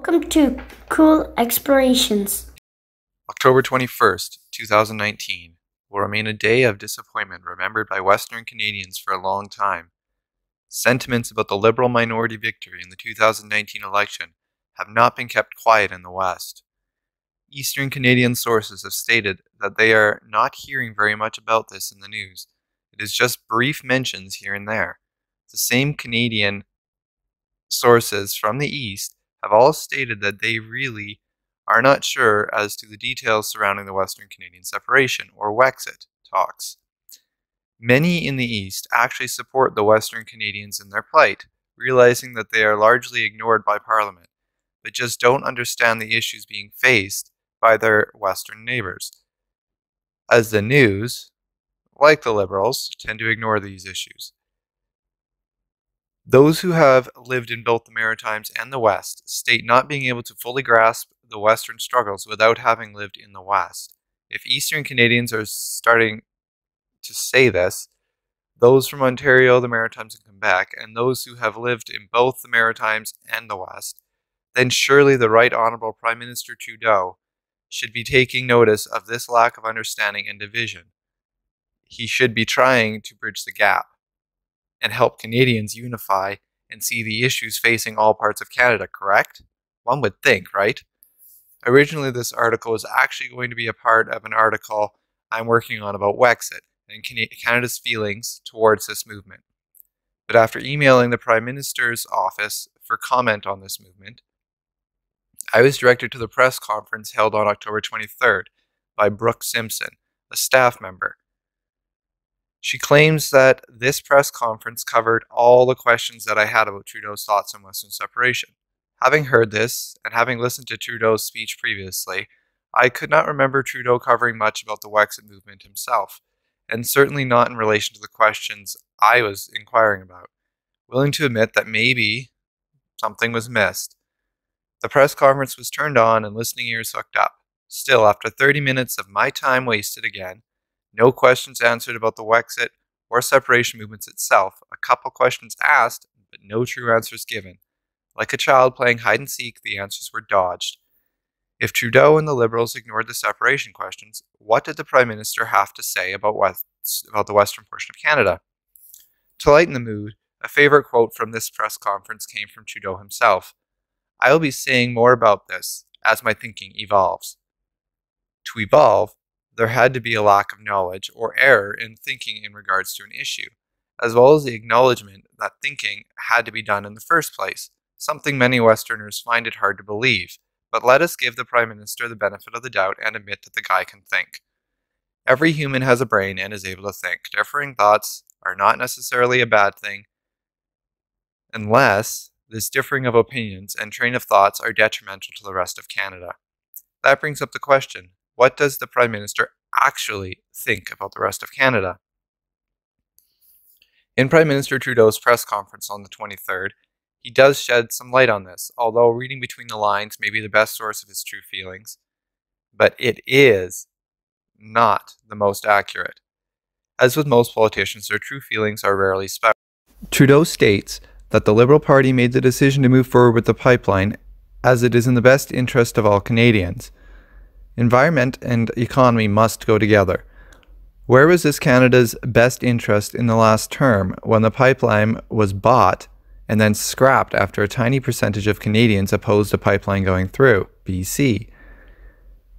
Welcome to Cool Explorations. October 21st, 2019 will remain a day of disappointment remembered by Western Canadians for a long time. Sentiments about the Liberal minority victory in the 2019 election have not been kept quiet in the West. Eastern Canadian sources have stated that they are not hearing very much about this in the news. It is just brief mentions here and there. The same Canadian sources from the East have all stated that they really are not sure as to the details surrounding the Western Canadian separation, or Wexit, talks. Many in the East actually support the Western Canadians in their plight, realizing that they are largely ignored by Parliament, but just don't understand the issues being faced by their Western neighbours. As the news, like the Liberals, tend to ignore these issues. Those who have lived in both the Maritimes and the West state not being able to fully grasp the Western struggles without having lived in the West. If Eastern Canadians are starting to say this, those from Ontario, the Maritimes, and Quebec, and those who have lived in both the Maritimes and the West, then surely the Right Honourable Prime Minister Trudeau should be taking notice of this lack of understanding and division. He should be trying to bridge the gap and help Canadians unify and see the issues facing all parts of Canada, correct? One would think, right? Originally, this article was actually going to be a part of an article I'm working on about Wexit and Canada's feelings towards this movement. But after emailing the Prime Minister's office for comment on this movement, I was directed to the press conference held on October 23rd by Brooke Simpson, a staff member, she claims that this press conference covered all the questions that I had about Trudeau's thoughts on Western separation. Having heard this, and having listened to Trudeau's speech previously, I could not remember Trudeau covering much about the Wexit movement himself, and certainly not in relation to the questions I was inquiring about. Willing to admit that maybe something was missed. The press conference was turned on and listening ears hooked up. Still, after 30 minutes of my time wasted again, no questions answered about the Wexit or separation movements itself. A couple questions asked, but no true answers given. Like a child playing hide and seek, the answers were dodged. If Trudeau and the Liberals ignored the separation questions, what did the Prime Minister have to say about, West, about the western portion of Canada? To lighten the mood, a favorite quote from this press conference came from Trudeau himself. I will be saying more about this as my thinking evolves. To evolve there had to be a lack of knowledge or error in thinking in regards to an issue, as well as the acknowledgement that thinking had to be done in the first place, something many Westerners find it hard to believe. But let us give the Prime Minister the benefit of the doubt and admit that the guy can think. Every human has a brain and is able to think. Differing thoughts are not necessarily a bad thing, unless this differing of opinions and train of thoughts are detrimental to the rest of Canada. That brings up the question what does the Prime Minister actually think about the rest of Canada? In Prime Minister Trudeau's press conference on the 23rd, he does shed some light on this, although reading between the lines may be the best source of his true feelings. But it is not the most accurate. As with most politicians, their true feelings are rarely special. Trudeau states that the Liberal Party made the decision to move forward with the pipeline as it is in the best interest of all Canadians. Environment and economy must go together. Where was this Canada's best interest in the last term when the pipeline was bought and then scrapped after a tiny percentage of Canadians opposed a pipeline going through? BC.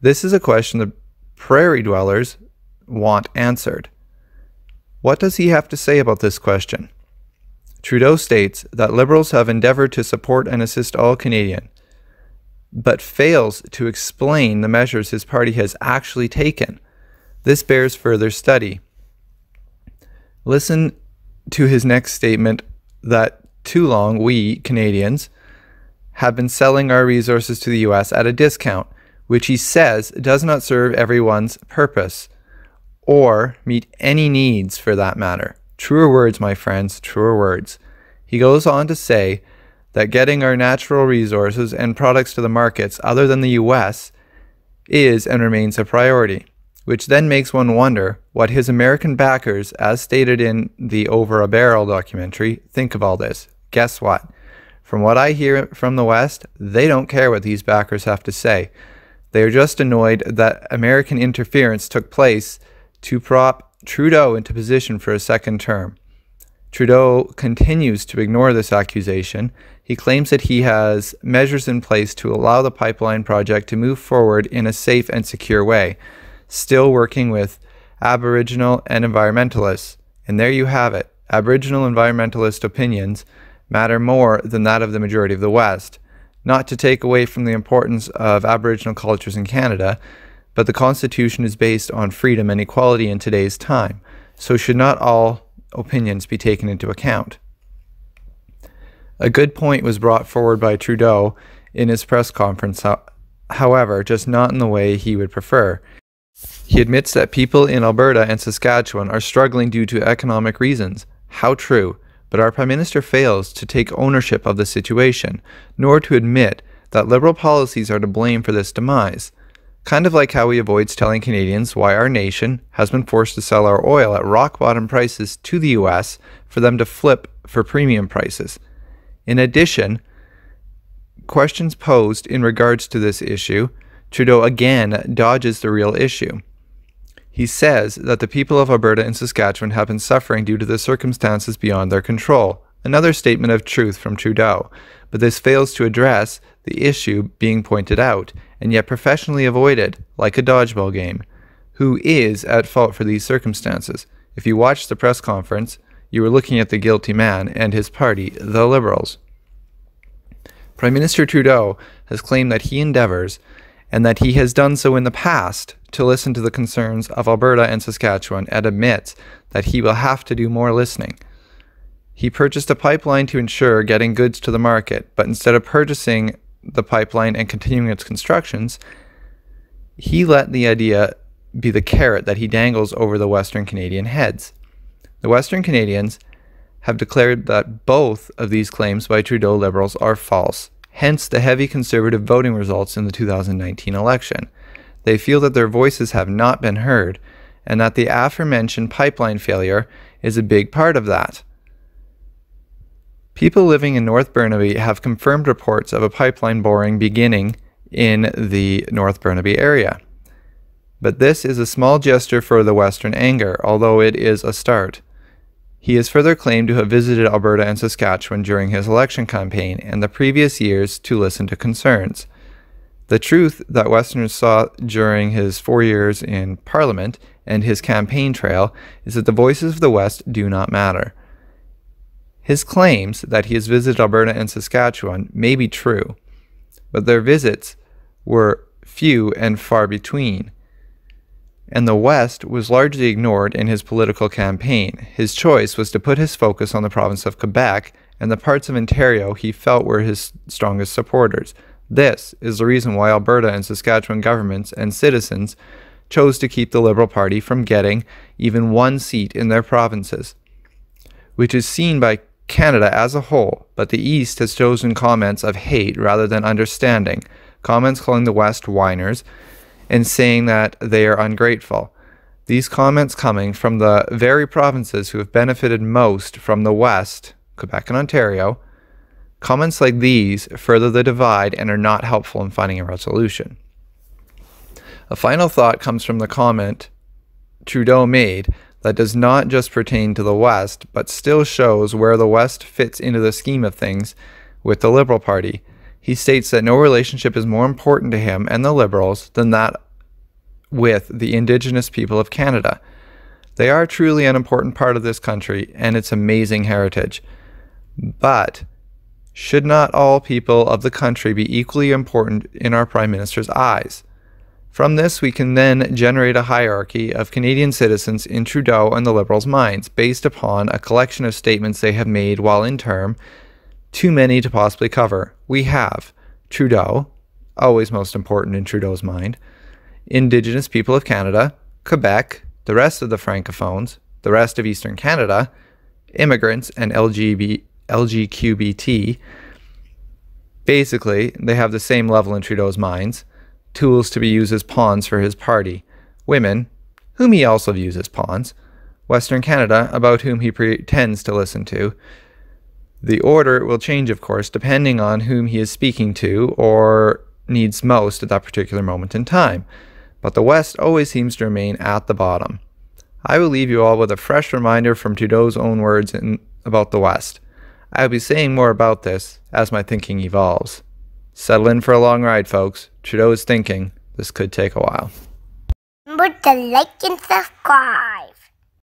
This is a question the prairie dwellers want answered. What does he have to say about this question? Trudeau states that Liberals have endeavoured to support and assist all Canadian, but fails to explain the measures his party has actually taken. This bears further study. Listen to his next statement that too long we, Canadians, have been selling our resources to the US at a discount, which he says does not serve everyone's purpose or meet any needs for that matter. Truer words, my friends, truer words. He goes on to say that getting our natural resources and products to the markets other than the US is and remains a priority, which then makes one wonder what his American backers, as stated in the Over a Barrel documentary, think of all this. Guess what? From what I hear from the West, they don't care what these backers have to say. They are just annoyed that American interference took place to prop Trudeau into position for a second term. Trudeau continues to ignore this accusation. He claims that he has measures in place to allow the pipeline project to move forward in a safe and secure way, still working with Aboriginal and environmentalists. And there you have it. Aboriginal environmentalist opinions matter more than that of the majority of the West. Not to take away from the importance of Aboriginal cultures in Canada, but the Constitution is based on freedom and equality in today's time, so should not all opinions be taken into account. A good point was brought forward by Trudeau in his press conference, however, just not in the way he would prefer. He admits that people in Alberta and Saskatchewan are struggling due to economic reasons. How true. But our Prime Minister fails to take ownership of the situation, nor to admit that Liberal policies are to blame for this demise. Kind of like how he avoids telling Canadians why our nation has been forced to sell our oil at rock bottom prices to the US for them to flip for premium prices. In addition, questions posed in regards to this issue, Trudeau again dodges the real issue. He says that the people of Alberta and Saskatchewan have been suffering due to the circumstances beyond their control. Another statement of truth from Trudeau, but this fails to address the issue being pointed out and yet professionally avoided, like a dodgeball game. Who is at fault for these circumstances? If you watched the press conference, you were looking at the guilty man and his party, the Liberals. Prime Minister Trudeau has claimed that he endeavours and that he has done so in the past to listen to the concerns of Alberta and Saskatchewan and admits that he will have to do more listening. He purchased a pipeline to ensure getting goods to the market, but instead of purchasing the pipeline and continuing its constructions, he let the idea be the carrot that he dangles over the Western Canadian heads. The Western Canadians have declared that both of these claims by Trudeau Liberals are false hence the heavy conservative voting results in the 2019 election. They feel that their voices have not been heard, and that the aforementioned pipeline failure is a big part of that. People living in North Burnaby have confirmed reports of a pipeline boring beginning in the North Burnaby area. But this is a small gesture for the Western anger, although it is a start. He is further claimed to have visited Alberta and Saskatchewan during his election campaign and the previous years to listen to concerns. The truth that Westerners saw during his four years in Parliament and his campaign trail is that the voices of the West do not matter. His claims that he has visited Alberta and Saskatchewan may be true, but their visits were few and far between and the West was largely ignored in his political campaign. His choice was to put his focus on the province of Quebec and the parts of Ontario he felt were his strongest supporters. This is the reason why Alberta and Saskatchewan governments and citizens chose to keep the Liberal Party from getting even one seat in their provinces, which is seen by Canada as a whole, but the East has chosen comments of hate rather than understanding, comments calling the West whiners and saying that they are ungrateful. These comments coming from the very provinces who have benefited most from the West, Quebec and Ontario, comments like these further the divide and are not helpful in finding a resolution. A final thought comes from the comment Trudeau made that does not just pertain to the West, but still shows where the West fits into the scheme of things with the Liberal Party. He states that no relationship is more important to him and the Liberals than that with the Indigenous people of Canada. They are truly an important part of this country and its amazing heritage. But should not all people of the country be equally important in our Prime Minister's eyes? From this, we can then generate a hierarchy of Canadian citizens in Trudeau and the Liberals' minds based upon a collection of statements they have made while in term too many to possibly cover. We have Trudeau, always most important in Trudeau's mind, Indigenous people of Canada, Quebec, the rest of the Francophones, the rest of Eastern Canada, immigrants, and LGB, LGQBT. Basically, they have the same level in Trudeau's minds tools to be used as pawns for his party. Women, whom he also views as pawns. Western Canada, about whom he pretends to listen to, The order will change, of course, depending on whom he is speaking to or needs most at that particular moment in time. But the West always seems to remain at the bottom. I will leave you all with a fresh reminder from Trudeau's own words in, about the West. I will be saying more about this as my thinking evolves. Settle in for a long ride, folks. Trudeau is thinking this could take a while. Remember to like and subscribe.